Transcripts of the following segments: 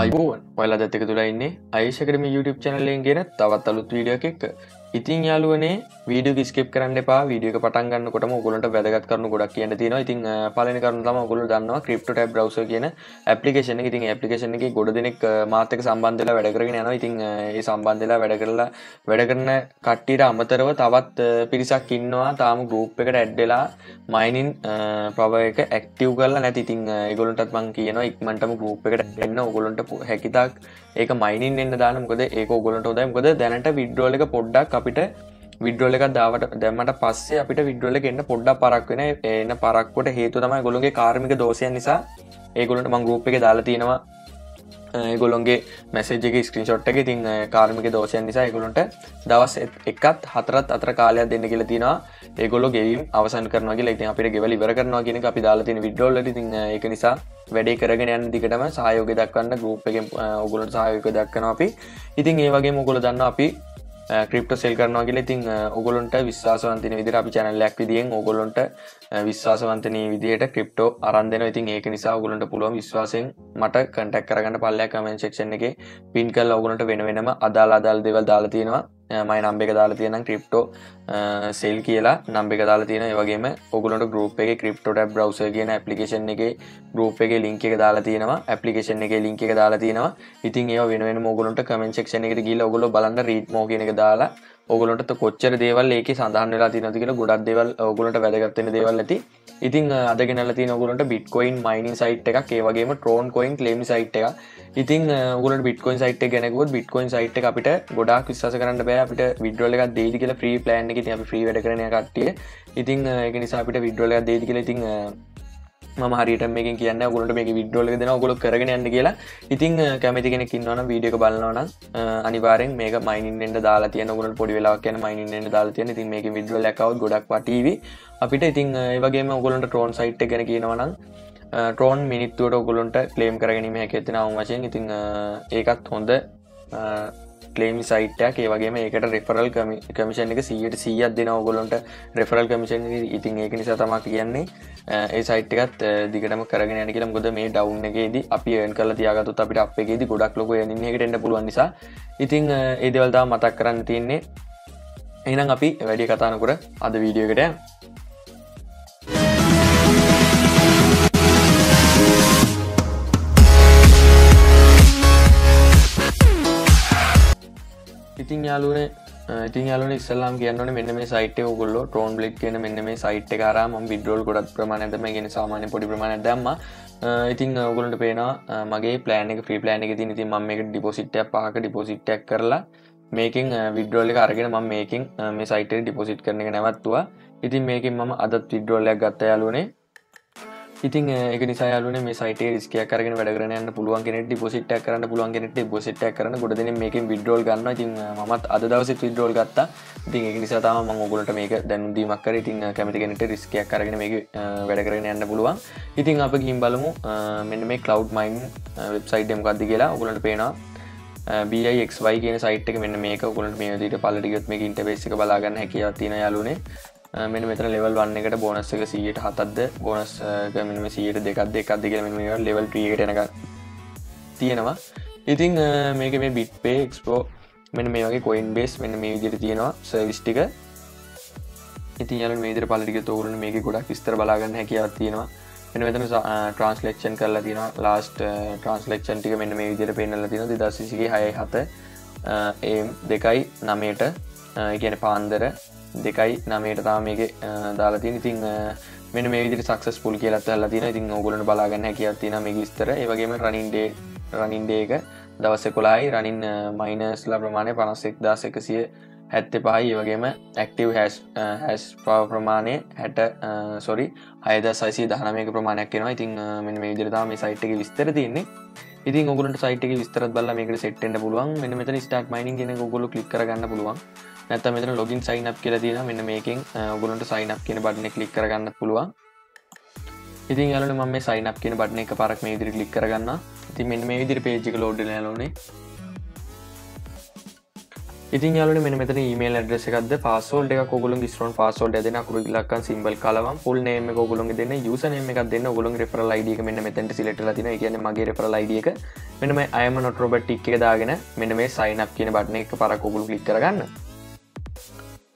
අයිබෝන්. ඔයලා දත්තක තුළ ඉන්නේ අයිශකරම YouTube චැනලෙන් ගෙන තවත් අලුත් වීඩියෝ එකක් ඉතින් යාලුවනේ වීඩිය ස්කප් කරන්න එපා. වීඩියක පටන්ගන්න කොට ගොලට වැදගත් කරන ගොඩක් කියන තින ඉතින් පලන කරන තම ගොල දන්නවා ක්‍රප්ට ටබ් බ්‍රවස කියන පපලිකේෂන ඉතින් පපලිකේෂන එක ගොඩ දෙනෙක් මාතක සම්බන්ධලා වැඩකරගෙන යන ඉතින් ඒ සම්බන්ධලා වැඩ කරලා වැඩ කරන කට්ටිට අමතරව තවත් පිරිසක් ඉන්නවා. තාම ගරුප් එකට ඇඩ්ඩලා මයිනින් ප්‍රව එක ඇක්ටව් කරලා නැති. ඉතින් ඒගොලටත් මං කියන ඉක්මටම ගරුප් එකට එන්න ඔගොලොන්ට හැකිතක් ඒක මයිනින් එන්න දානමකොද ඒක ඔගොලට ොදයි කොද දැනට විඩ්‍රෝල එක පොඩ්ඩක් අපිට විඩ්‍රෝල එක දාවට දැමට පස්සේ අපිට විඩ්‍රෝල එන්න පොඩ්ඩක් පරක් වෙන. එන්න පරක්කොට හේතු තමයි ගොළුගේ කාර්මික දෝෂයන් නිසා ඒගොලට මං ගරුප් එක දාලා තියෙනවා. ගොලොන්ගේ මැසේජක ස්ක්‍රීන්ෂොට් එක ඉතින් කාර්මික දෝෂයන් නිසා ගොලොන්ට දවස් එකත් හතරත් අතර කාලයක් දෙන්න කියල තිනවා ඒගොලො ගෙවීම් අවසන් කරනගේ ඉතින් අපිට ගෙවල ඉවර කරනවා කියෙන අපි දාලතින විඩ්ඩෝල්ල තින් එක නිසා වැඩේ කරගෙන යන්න දිකටම සහයෝග දක්වන්න ගරුප් එක ඔගුලට සහයෝක දක්වන අපි. ඉතින් ඒ වගේ මොගොල දන්න අපි ක්‍රිප්ට සෙල් කරනවා කියල ඉතින් ඔගොලොන්ට විශ්වාසවන්තින විදිර අපි චැනල්ලයක් විදිියෙන් ඔගොලොන්ට විශ්වාසවන්තනය විදියට ක්‍රිප්ටෝ අරන්දෙන ඉතින් ඒක නිසා ඔගුලන්ට පුළුවන් විශ්වාසයෙන් මට කටක් කරගන්න පල්ලයක් කමෙන් ශක්ෂණ එක පින් කල් ඔගුලට වෙන වෙනම අදාල් අදාල් දෙවල් දාලා තියෙනවා. මයි නම්බ එක දාලා තියෙන ක්‍රිප්ටෝ සෙල් කියලා. නම්බ එක දාලා තියෙන වගේම ඔගුලට ගරුප් එක ක්‍රිප්ටෝට බ්‍රවස කියන පපලිකේෂන් එක ගරුප් එක ලින්ක එක දාලා තියෙනවා. පපලිකේෂන් එක ලින්ක එක දාලා තියෙනවා. ඉතින් ඒ වෙන මොගලට කමෙන් ක්ෂණ එකට ගිල ඔගොල බලන්න රීට් මෝ කියන එක දාලා ඔගලට කොච්චර දේවල් ඒක සඳහන් වෙලා තිනති කියලා ගොඩක් දේවල් ඔගලට වැදගත්වෙන දේවල් ඇති. ඉතින් අදගෙනල තින ඔගලට බිට්කොයින් මයිනින් සයිට් එකක් ඒවගේම ට්‍රෝන් කොයින් ලේම් සයිට් එක ඉතින් ගලට බිටකොයින් සයිට් ගැනකුත් බිටකොයින් සයිට් අපිට ගොඩක් විශස කරන්න බෑ. අපිට විඩ්‍රෝල එකක් දේදි කියලා ්‍රී ප්ලෑන් එක අපි ්‍රී වැඩ කරන කට්ටිය. ඉතින් ඒක නිසා අපිට විඩ්‍රෝල එකක් දේදි කියලා ඉතින් ම හරිට මේ කියන්න ගොලට මේ විඩ්ඩෝල දෙන ගොල කරගෙන යන්න කියලා. ඉතින් කැමති කෙනෙක් ඉන්නවන වීඩියක බලන්නවන අනිවාරෙන් මේ මයින්ට දාලා තියන ගොල පොඩි වෙලා කියන මයින්ට දාලා තියන. ති මේ විඩ්ල ලකව ගොඩක් පටව අපිට ඉතින් ඒවගේ ඔගොලන්ට ට්‍රෝන් සයිට් ගැන කියනවනම් ට්‍රෝන් මිනිත්තුවට ඔගොලොන්ට කලේම් කරගනීම හැකෙතිනාව වශයෙන්. ඉතින් ඒකත් හොඳ කලේම් සයිට්යක් ඒ වගේම ඒකට රෙෆරල් කමිෂන් එක සියට සීයත් දෙන ඔගොලොන්ට රෙෆරල් කමිෂන් ඉතින් ඒක නිසා තමක් කියන්නේ ඒ සයිට්කත් දිගටම කරගෙන යන කියලම් ගොද මේ ඩවුන් එකේද අපි එන් කල තියාගතු අපිට අපේගේද ගොඩක් ලොක එකට පුළුවන් නිසා. ඉතිං ඒදවල්දා මතක් කරන්න තියන්නේ. එනම් අපි වැඩි කතානකුර අද වීඩියෝකට ඉතින් යාලුනේ ඉතින් යාලන ඉස්සල්ලාම් කියන්නන මෙන්න මේ සයිට ගොල්ල ටෝන් බ්ලික් කියන මෙන්න මේ සයිට් කාරම බිඩ්‍රෝල් ගොඩත් ප්‍රමාණතම ගෙන සාමානය පොඩි ප්‍රමාණ දැම්ම. ඉතින් ඔගුලට පේනවා මගේ ප්ලෑන එක ්‍රී ප්ලෑන එක ති ති ම එක ඩිපොසිට්ය පහක ඩිපොසිට්ක් කරලා මේකින් විඩ්‍රෝල අරගෙන ම මේකින් මේ සයිට ඩිපොසිට් කරන එක නැවත්තුවා. ඉතින් මේකින් මම අදත් විඩ්‍රෝලයක් ගත්ත යාලුනේ ඉතින් ඒක නිසායාලුන මේ සයිට රිස්කය කරන වැඩරන පුළුවන් කෙනෙට පොසිට කරන්න පුළුවන් කෙනෙට පොසිට කරන ගොඩන මේක විඩ්‍රෝල් ගන්න ඉතින් මත් අද දවස විඩ්‍රෝල් ගත්තා. ඉතින් ඒ නිසාතාම ම ගොලට මේක දැනුදීමක් කර. ඉතින් කැමති කෙනෙට රිස්කයක් කරගෙන මේ වැඩ කරන යන්න පුළුවන්. ඉතින් අප ගිම් බලමු මෙන්න මේ කලව් මයින් වෙබ්සයිට් එම් ගත්දි කියලා. ඔගලට පේනවා බයික්වයි කියන සයිට මෙන්න මේක. ගොලට මේ දට පලටිගත් මේ ඉන්ටබේසික බලාගන්න හැකිව තින යාලුනේ මෙ මෙතන ලෙවල් වන්න එකට බෝනස් එක සියට හතත්ද බෝනස් මෙම සියට දෙකක්ද? එකක්ද කියල මෙ ලෙවල් ්‍රියටනක තියෙනවා. ඉතිං මේක මේ බිට්පේ එක්ස්පෝ මෙන මේ වගේ කොයින් බේස් මෙන්න මේ විදිර තියෙනවා සර්විස්ටික ඉතින් යල මේදර පලික තෝරන මේක ගොඩක් විස්තර බලාගන්න හැකිවත් තියෙනවා. මෙන මෙතන ට්‍රන්ස්ලෙක්ෂන් කරලා තින ලාස්ට ට්‍රන්ස්ලෙක්ෂන් ටික මෙන්න මේ විදිර පෙන්නල තින දසිසිගේ හය හත ඒ දෙකයි නමයට ඉගැන පාන්දර දෙකයි නමයට තාමක දාලාතින ඉතිං මෙන මේ විදි සක්ස් පුල් කියලත් හල්ලා තින ඉතින් ඔගුලන බලාගන්න කිය තින මේ විස්තර. ඒවගේම රනින්ඩේ රනින්ඩේක දවස කොලායි රනින් මයිනස්ලා ප්‍රමාණය පනස්සෙක් දාස එකසිය හැත්ත පහයි වගේම ඇක්ටව හැස් හැස් පාව ප්‍රමාණය හැට සොරි අයද සයිසි දහනමයක ප්‍රමාණයක් කෙනවා ඉතින් මෙ මේ විදිරතා මේ සයිට්ක විස්තර තියන්නේ. ඉතින් ඔගුලට සයිටක විස්තරත් බල්ල මේක සෙට්ට පුළුවන්. මෙ මෙත ස්ටාක් මයිනින් ගෙන ගොලු කලික් කරගන්න පුළුවන්. නැත මෙතන ලොගින් සයිනක් කියල තියෙන මෙන්න මේකින් ඔගුලන්ට සයිනක් කියන බටන කලික් කරගන්න පුළුවන්. ඉතින් යාලන ම මේ සයිනක් කියන බටන එක පරක් මේ ඉදිරි කලික් කරගන්න ති මෙන්න මේ විදිරි පේජික ලෝඩ් ලෝනේ ඉතින් යාලට මෙ මෙතන ඊමේල් ඇඩ්‍රෙස එකක්ද? පස්සෝල්ට එක කොගුලන් ස්ටරන් පස්සෝල්ට දෙන කරු ලක්කන් සිම්බල් කලවම්. පුල් නේම කොගුලන් දෙන්න යුසනම එකක් දෙන්න ගුලන් රෙපර ලයිඩියක මෙන්න මෙතැට සිලට තින කියන මගේ රෙපර ලයිඩියක මෙනම අයම නොටරොබට් ටික් එක දාගෙන මෙන්න මේ සයිනක් කියන බට්න එක පර කොගුලු ලික් කරගන්න.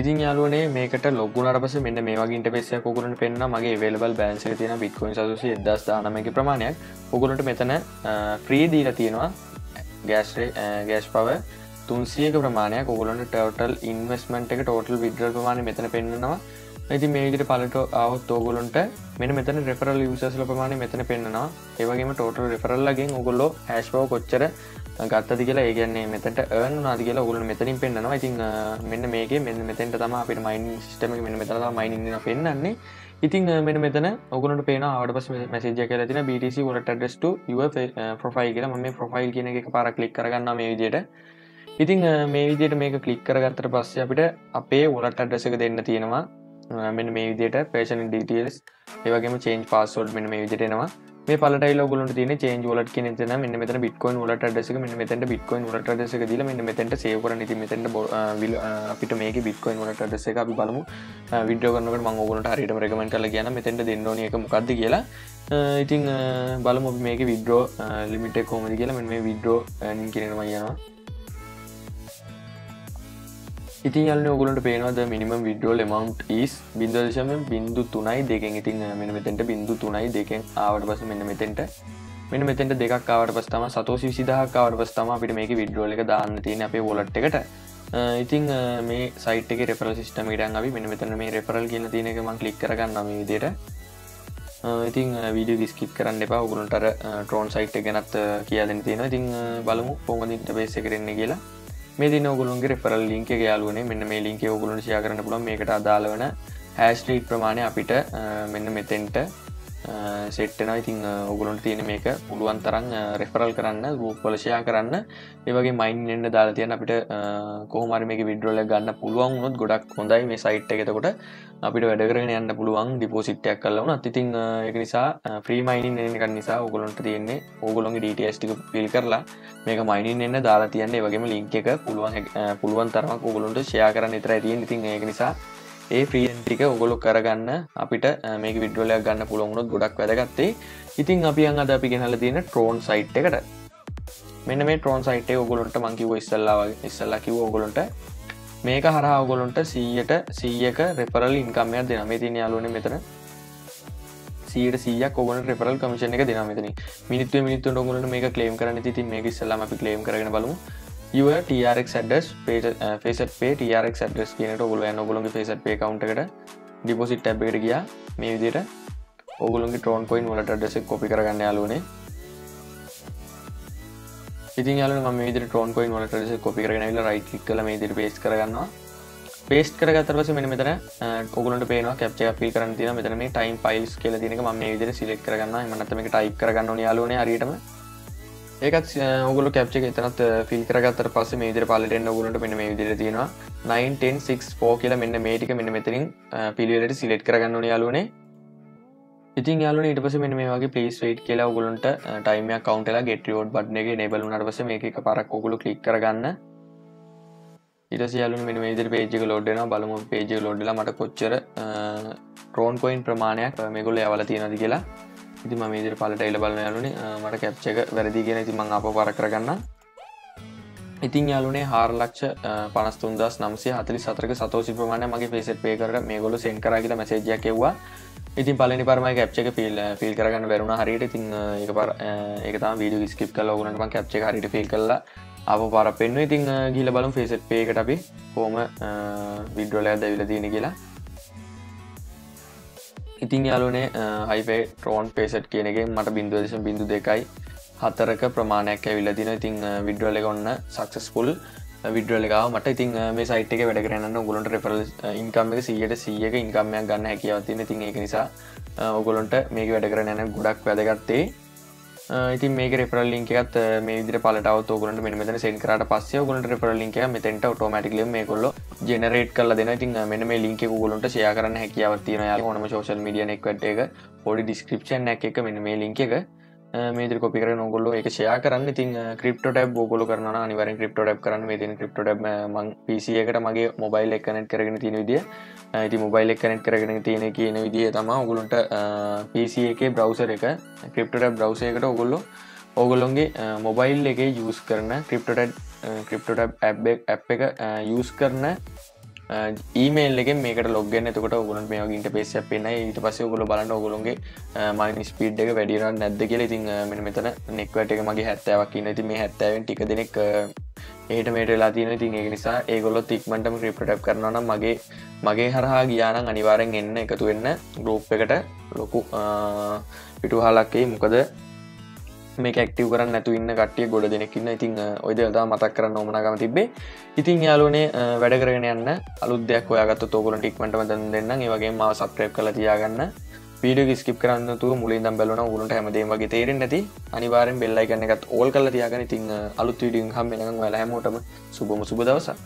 ඉතින් යාලුවනේ මේකට ලොගුණ පස මෙන්න මේ වගේට පෙසිය කොකුරට පෙන්න්න මගේ වෙලබල් බෑන්සල තියෙන බික්කොයින් සසුසි එදස් දානමක ප්‍රමාණයක්. ඔකුලට මෙතන ්‍රී දීල තියෙනවා. ගෑස්රේ ගෑස් පව තුන්සියක ප්‍රමාණයක්. ඔගොලන්ට ටවටල් ඉන්වස්මට එක ටෝටල් විඩ්‍රල් ප්‍රමාණ මෙතන පෙන්න්නවා. ඇති මේකට පලට අවත් ඕගොලොන්ට මෙන මෙතන රෙෆරල් විසස්ල ප්‍රමාණ මෙතන පෙන්න්නවා. ඒවගේම ටෝටල් රෙෆරල්ලගෙන් ඔගොල්ලො හැස්පව කොච්චර ගත්තති කියලා ඒගන්නේ මෙතට ඒන නාති කියලා ඔගුල මෙතනින් පෙන්න්නවා. ඉතින් මෙන්න මේක මෙන්න මෙතැන්ට තම අපිට මයින් සිටම මෙ මෙතර මයින්න පෙන්න්නන්නේ ඉතින් මෙන මෙතන ඔගුලට පේන ආට පස් මැසේජ කල තින BTC ොට ඩෙස්ට ප්‍රොෆයිල් කියලා. Eh, මේ ප්‍රොෆයිල් කියන එක පාර කලික් කරගන්න මේ විදියට. ඉතිං මේ විදියට මේක කලික් කරගත්තර පස්සේ අපිට අපේ ොලට අඩ්‍රසක දෙන්න තියෙනවා. මෙ මේ විදියට පේෂන් ඩටස් ඒවගේම චේන්ජ් පස්සෝඩ් මෙ මේ විදිටෙනවා මේ පලටයි ලොගලට තින චේන්ජ ලට කියන න මෙන්න මෙතන බිට්කොයින් ලට ඩසක මෙ මෙතට බිට්කොයින් ලට ඩසක දිල මෙන්න මෙතට සේවර නති මෙතට අපිට මේක බිට්කොයින් ලට ඩස එක අපි බලමු. විඩියෝගන්නකට මංගලට හරිට රකමෙන්ට කල කියන මෙතට දෙන්නන එක මොකක්ද කියලා. ඉතිං බලමු මේක විඩ්‍රෝ ලිමිට කෝමදි කියලා. මෙ මේ විඩ්‍රෝ කියෙනවා. යනවා ඉතින් යන්න ඔගලට පේනවද මිනිම විඩ්‍රෝල් මවන්් ස් බින්දශම බින්දු තුනයි දෙකෙන්. ඉතින් මෙන මෙතැට බින්දු තුනයි දෙකෙන් ආවට පස මෙන්න මෙතෙන්ට. මෙන මෙතෙන්ට දෙකක් ආවට පස්තම සතෝසි විසිදහක්කාවට පස්තම අපිට මේක විඩ්‍රෝල එක දාන්න තියෙන අපේ ොලට් එකට. ඉතින් මේ සයිට රෙපර සිස්ටම ඉටන් අපි මෙන මෙතන මේ රෙපරල් කියන තියෙන එක මං කලික් කරගන්න මේ විදියට. ඉතින් වීඩිය දිස්කිප් කරන්න එපා. උගුලන්ටර ට්‍රෝන් සයිට් ගැනත් කියදන තියෙන ඉතින් බලමු පොමදින්ට බේස කරන්න කියලා. මේ දින ඔගුලන්ගේ රෙෆරල් ලින්ක යාලුවනේ මෙන්න මේ ලින්ක ඔගුලන් ෂයා කරන්න පුළන් මේකට අදාලවන හැස්ට්‍රීට් ප්‍රමාණය අපිට මෙන්න මෙතෙන්ට සෙට්ටන ඉතින් ඔගුලන්ට තියෙන මේක පුළුවන් තරන් රෙෆරල් කරන්න රූපලෂයා කරන්න. ඒවගේ මයින් එන්න දාලා තියන අපිට කෝමර මේක විඩ්‍රෝල ගන්න පුළුවන් නොත් ගොඩක් හොඳයි. මේ සයිට් එකතකොට අපිට වැඩකරගෙන යන්න පුළුවන් ඩිපෝසිට්ටයක් කල්ලවන අතිතින් එක නිසා ්‍රීමයිනින් එන්නක නිසා ඔගොලොන්ට තියෙන්නේ ඕගොලොන්ගේ ඩටස්ටික පිල් කරලා මේක මයිනින් එන්න දාලා තියන්නේ. වගේම ලිංක එක පුළුවන් පුළුවන් තරමක් ඔගොලොන්ට ෂයා කරන්න ඉතර ඇතියෙන් ඉතින් ඒක නිසා ඒ ්‍රියන්ටික ඔගොලො කරගන්න අපිට මේක විඩ්‍රෝලයක් ගන්න පුළුවන්ුණොත් ගොඩක් වැදගත්තේ. ඉතින් අපි අද අපි ගෙනල තියෙන ට්‍රෝන් සයිට් එකට. මෙන්න මේ ට්‍රෝන් සයිට් ඔගොලොන්ට මංකිව ඉස්සල්ලා ඉස්සල්ලා කිව ඔගොලොන්ට මේක හරහා ඔගොලොන්ට සීයට සීයක රෙපරල් ඉන්කම්මයක් දෙන මේ තින යාලුවන මෙතන. සියට සියක් ඔගන රෙපරල් කමිෂන එක දෙන මෙතන මිනිත්ව මිනිත්තු ඔගලට මේ කලේම් කරන ති මේ ස්සල්ලම අපි කලේම් කරන බලමු. ටරක් ඩස් පේසට පේ ටරක් ඩස් කියනට ඔගුල ඔගුලගේ ෆේසට පේ කවන්ටකට ඩිපොසිට් ටැබ්බට ගිය. මේ විදියට ඔගුලගේ ට්‍රෝන් කොයින් වලට ඩෙසෙක් කොපි කරගන්න යාලුවනේ ඉතින් යාල ම විදි ටෝන් කොයින් වලට ෙස කොපි කරගෙන රයිට් කල මේ දිරි පේස් කරගන්නවා. පේස් කරගතරස මෙන මෙතන ඔගුලට පේන කැප්ච පිල් කරන තින මෙතන මේ ටයිම් ෆයිල්ස් කියල තිනක ම මේ විදිර සිලෙක් කරගන්න මනතම ටයි් කරගන්න යාලුවන හරිටම ඒකත් ඔගුල කැප්ච එතනත් ෆිල් කරගත්තර පස මේ විදිර පාලටෙන් ඔගුලට මෙන මේ විදිර තියෙනවා. 9 කියල මෙන්න මේටික මෙන්න මෙතරින් පිළිවෙලට සිලෙට් කරගන්න යාලුවනේ ඉතින් යාලු ඊට පස මෙ මේ වගේ පලේස් වේට් කියලා ඔගුලන්ට ටයිම කවන්ටලා ගෙටියෝඩ් බඩ්නගේ නෙබලු නටපස මේ එක පරක් ඔගුලු කලික් කරගන්න. ඉට සියලු මෙ මේදර පේජක ලෝඩ්න බලමු පේජ ලෝඩ්ල මට කොච්චර ට්‍රෝන් කොයින් ප්‍රමාණයක් මේගොල යවල තියෙනද කියලා. ඉති ම මේදර පලට එල බලන යාලුනේ මට කැප්චක වැරදි කියෙන ඉති මං අප පර කරගන්න ඉතින් යාලුනේ හාරලක්ෂ පනස්තුන්දස් නම්සේ හතලි සතරක සතෝසි ප්‍රමාණය මගේ පේසට පේ කර මේ ගොල සෙන් කර කියලා මැසේජයක් කෙව්වා ඉතින් පලනි පරම කැප්චක පිල් ෆිල් කරගන්න වැරුණ හරියට. ඉතින් එක පර ඒකතා වීඩ ස්කිප් කල ගුණට කැප්ච හරිට ෆිල් කරලා අප පර පෙන්ව ඉතිං ගිල බලම් ෆේසට් පේකට අපි හෝම විඩ්‍රෝලය දැවිල තියෙන කියලා. ඉතින් යාලුනේ හයිපේ ට්‍රෝන් පේසට් කියනගේ මට බින්දුව දෙශ බිඳු දෙකයි. හතරක ප්‍රමාණයක් ඇවිල්ල තින ඉතිං විඩ්‍රෝල ඔන්න සක්සස්පුල් විඩ්‍රලකාව මට. ඉතින් මේ සයිට් එක වැඩ කරන්න ගොලන්ට රෙෆරල් ඉන්කම් එක සියට සියක ඉන්කම්මයක් ගන්න හැකිවතින ඉතින් ඒක නිසා ඔගොලොන්ට මේක වැඩ කරන්න ගොඩක් වැදගත්තේ ඉතින් මේ රෙපරල් ලින්කත් මේ විදි පලට ෝගලට මෙ මෙතන සෙන් කරට පස්සේ ගලට රෙපරල් ලින්ක මෙතැට ටෝමටිකල මේ කොල්ල ජනරේට් කල දෙන ඉතින් මෙන මේ ලින්ක ගලට ෂය කරන්න හැකිවතින යාල හොනම ෝෂල් මිඩිය නෙක්වට එක පොඩි ඩිස්ක්‍රපෂන් එක මෙන මේ ලින්ක එක. මේදර කොපි කර නොගොල්ල එක ෂයා කරන්න. ඉතින් ක්‍රප්ට ටබ් බෝගොල කරන අනිවර ක්‍රප්ට ටබ් කරන්න. මේ තින ක්‍රප්ට ටබ් මං පිසියකට මගේ මොබයිල් එක් කනට් කරගෙන තියෙන විදිිය. ඇති මොබයිල් එක් කනට් කරගෙන තියෙන කියන විදිිය තම ඔගුලන්ට පිසි එක බ්‍රවසර එක ක්‍රප්ට ටබ් බ්‍රවසයකට ඔගොල්ලො ඕගොල්ලොන්ගේ මොබයිල් එක යස් කරන ක්‍රප්ට ක්‍රප්ට ඇබ් ඇ් එක යස් කරන ඊමේල් එක මේකට ලොගන්න එතකට ඔගුලන් මේ ඉන්ට පේස පෙන ඊට පස්ස ඔගොල බලන්න ඔගුලන්ගේ මයින් ස්පීඩ් එක වැඩිරන්න නැද්ද කියල. ඉතින් මෙ මෙතන නෙක්වට එක මගේ හැත්තාවක් කියන ති මේ හැත්තාවෙන් ටික දෙනෙක් ඒට මේටලා තියන තින් ඒ නිසා ඒගොල්ල තික්මටම ක්‍රිපටප් කරනන මගේ මගේ හරහා ගියාන අනිවාරෙන් එන්න එකතු වෙන්න ගරෝප් එකට ලොකු පිටු හලක්කේ මොකද මේ ඇක්ටව කරන්න නැතු ඉන්න කටිය ගොඩ දෙනෙක්න්න ඉතින් ඔයදතා මතක් කරන්න ඕමනාගම තිබේ ඉතින් යාලුනේ වැඩ කරගෙන යන්න. අලුදයක් ඔයාගත් තෝකල ටික්මටම දන්න දෙන්න ඒවගේ මාව සප්‍රේප් කල තියාගන්න. වීඩිය ස්කිප් කරන්න තු මුලින් දම් බැලන ගුණට හැමදේ වගේ තේරෙන් නැති. අනිවාරෙන් බෙල්ලයි කන්න එකත් ඕල් කල තියාගන ඉතින් අලුත් විඩියන් හම් වෙන හැමෝටම සුබම සුබ දවසා